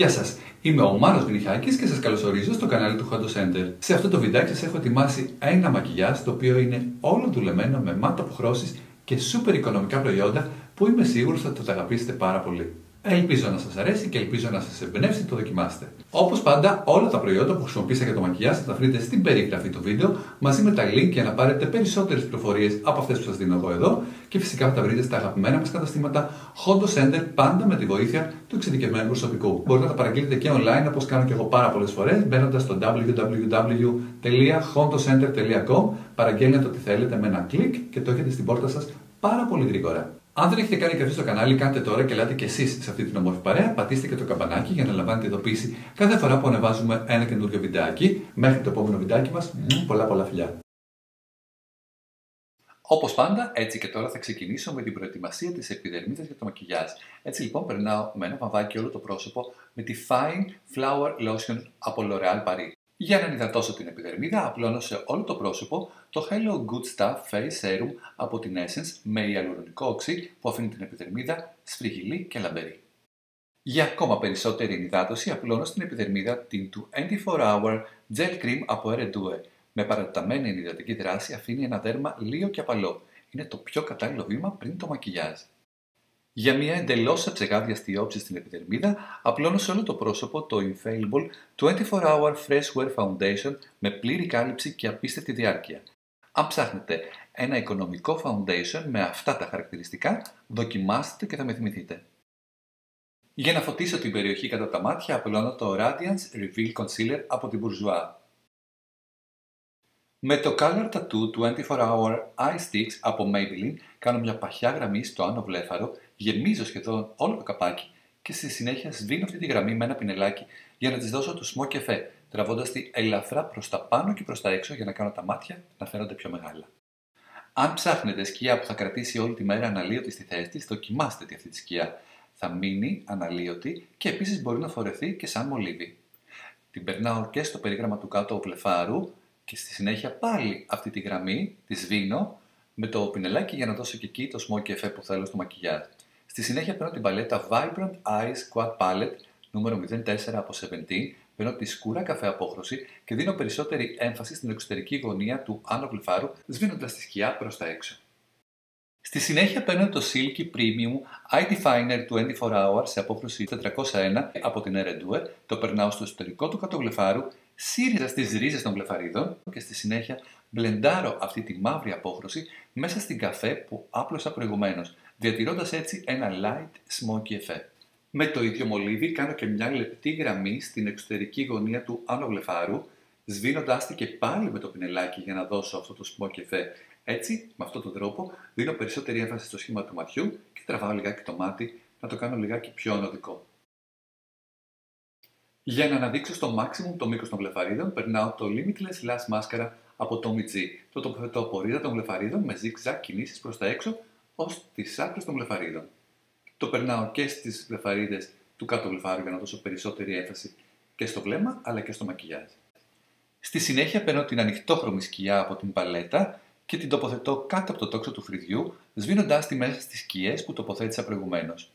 Γεια σας, είμαι ο Μάνος Βινιχάκης και σας καλωσορίζω στο κανάλι του Hot Center. Σε αυτό το βιντεάκι σας έχω ετοιμάσει ένα μακιγιάζ το οποίο είναι όλο δουλεμένο με μάτια αποχρώσεις και σούπερ οικονομικά προϊόντα που είμαι σίγουρος θα το αγαπήσετε πάρα πολύ. Ελπίζω να σας αρέσει και ελπίζω να σας εμπνεύσει το δοκιμάστε. Όπως πάντα, όλα τα προϊόντα που χρησιμοποίησα για το μακιγιάζ θα τα βρείτε στην περιγραφή του βίντεο μαζί με τα link για να πάρετε περισσότερες πληροφορίες από αυτές που σας δίνω εγώ εδώ και φυσικά θα τα βρείτε στα αγαπημένα μας καταστήματα Hondo Center πάντα με τη βοήθεια του εξειδικευμένου προσωπικού. Μπορείτε να τα παραγγείλετε και online όπως κάνω και εγώ πάρα πολλές φορές μπαίνοντας στο www.hondocenter.com. Παραγγέλνετε ό,τι θέλετε με ένα κλικ και το έχετε στην πόρτα σας πάρα πολύ γρήγορα. Αν δεν έχετε κάνει και στο κανάλι, κάντε τώρα και ελάτε και εσείς σε αυτή την όμορφη παρέα. Πατήστε και το καμπανάκι για να λαμβάνετε ειδοποίηση κάθε φορά που ανεβάζουμε ένα καινούριο βιντεάκι. Μέχρι το επόμενο βιντεάκι μας, πολλά πολλά φιλιά. Όπως πάντα, έτσι και τώρα θα ξεκινήσω με την προετοιμασία της επιδερμίδας για το μακιγιάζ. Έτσι λοιπόν, περνάω με ένα βαμβάκι όλο το πρόσωπο με τη Fine Flower Lotion από L'Oreal Paris. Για να ενυδατώσω την επιδερμίδα, απλώνω σε όλο το πρόσωπο το Hello Good Stuff Face Serum από την Essence με ιαλουρονικό οξύ που αφήνει την επιδερμίδα σφριγγυλή και λαμπερή. Για ακόμα περισσότερη ενυδάτωση, απλώνω στην επιδερμίδα την 24 Hour Gel Cream από Eredue. Με παραταμένη ενυδατική δράση αφήνει ένα δέρμα λίο και απαλό. Είναι το πιο κατάλληλο βήμα πριν το μακιγιάζ. Για μια εντελώς αψεγάδιαστη όψη στην επιδερμίδα, απλώνω σε όλο το πρόσωπο το Infallible 24 Hour Fresh Wear Foundation με πλήρη κάλυψη και απίστευτη διάρκεια. Αν ψάχνετε ένα οικονομικό foundation με αυτά τα χαρακτηριστικά, δοκιμάστε και θα με θυμηθείτε. Για να φωτίσω την περιοχή κατά τα μάτια, απλώνω το Radiance Reveal Concealer από την Bourjois. Με το Color Tattoo 24 Hour Eye Sticks από Maybelline κάνω μια παχιά γραμμή στο άνω βλέφαρο, γεμίζω σχεδόν όλο το καπάκι και στη συνέχεια σβήνω αυτή τη γραμμή με ένα πινελάκι για να της δώσω το smoke effect, τραβώντας τη ελαφρά προς τα πάνω και προς τα έξω για να κάνω τα μάτια να φαίνονται πιο μεγάλα. Αν ψάχνετε σκιά που θα κρατήσει όλη τη μέρα αναλύωτη στη θέση της, δοκιμάστε τη αυτή τη σκιά. Θα μείνει αναλύωτη και επίσης μπορεί να φορεθεί και σαν μολύβι. Την περνάω και στο περίγραμμα του κάτω βλεφάρου και στη συνέχεια πάλι αυτή τη γραμμή τη σβήνω με το πινελάκι για να δώσω και εκεί το smoky effect που θέλω στο μακιγιάζ. Στη συνέχεια παίρνω την παλέτα Vibrant Eyes Quad Palette νούμερο 04 από 17, παίρνω τη σκούρα καφέ απόχρωση και δίνω περισσότερη έμφαση στην εξωτερική γωνία του άνω βλεφάρου, σβήνοντας τη σκιά προς τα έξω. Στη συνέχεια παίρνω το Silky Premium Eye Definer 24 Hour σε απόχρωση 401 από την Eredue, το περνάω στο εσωτερικό του κατοβλεφάρου σύριζα στις ρίζες των βλεφαρίδων και στη συνέχεια μπλεντάρω αυτή τη μαύρη απόχρωση μέσα στην καφέ που άπλωσα προηγουμένως, διατηρώντας έτσι ένα light smoky effect. Με το ίδιο μολύβι κάνω και μια λεπτή γραμμή στην εξωτερική γωνία του άνω βλεφάρου, σβήνοντάς τη και πάλι με το πινελάκι για να δώσω αυτό το smoky effect. Έτσι, με αυτόν τον τρόπο, δίνω περισσότερη έμφαση στο σχήμα του ματιού και τραβάω λιγάκι το μάτι να το κάνω λιγάκι πιο ανωδικό. Για να αναδείξω στο maximum το μήκος των βλεφαρίδων, περνάω το Limitless Lash Mascara από το G. Το τοποθετώ από ρίδα των βλεφαρίδων με zigzag κινήσεις προς τα έξω ως τις άκρες των βλεφαρίδων. Το περνάω και στις βλεφαρίδες του κάτω βλεφάριου για να δώσω περισσότερη έμφαση και στο βλέμμα αλλά και στο μακιγιάζ. Στη συνέχεια παίρνω την ανοιχτόχρωμη σκιά από την παλέτα και την τοποθετώ κάτω από το τόξο του φρυδιού, σβήνοντάς τη μέσα στις σκιές που τοποθέτησα προηγουμένως.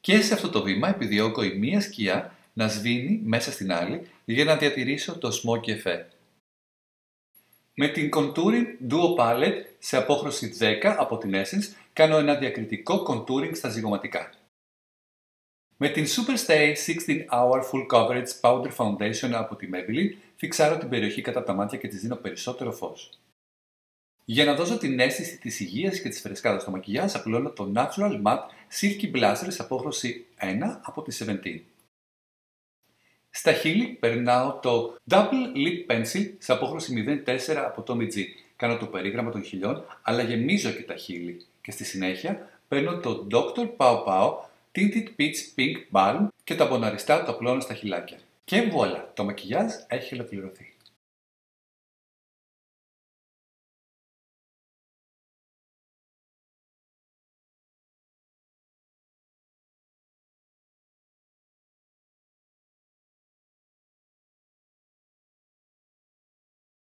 Και σε αυτό το βήμα επιδιώκω η μία σκιά να σβήνει μέσα στην άλλη για να διατηρήσω το smoky effect. Με την Contouring Duo Palette σε απόχρωση 10 από την Essence κάνω ένα διακριτικό contouring στα ζυγωματικά. Με την Superstay 16 Hour Full Coverage Powder Foundation από τη Maybelline φιξάρω την περιοχή κατά τα μάτια και της δίνω περισσότερο φως. Για να δώσω την αίσθηση της υγείας και της φρεσκάδας στο μακιγιάζ απλώνω το Natural Matte Silky Blusher σε απόχρωση 1 από τη 17. Στα χείλη περνάω το Double Lip Pencil σε απόχρωση 04 από το G. Κάνω το περίγραμμα των χιλιών, αλλά γεμίζω και τα χείλη. Και στη συνέχεια παίρνω το Dr. Pau Pau Tinted Peach Pink Balm και τα μποναριστά το απλώνω στα χιλάκια. Και βουαλά, το μακιγιάζ έχει ολοκληρωθεί.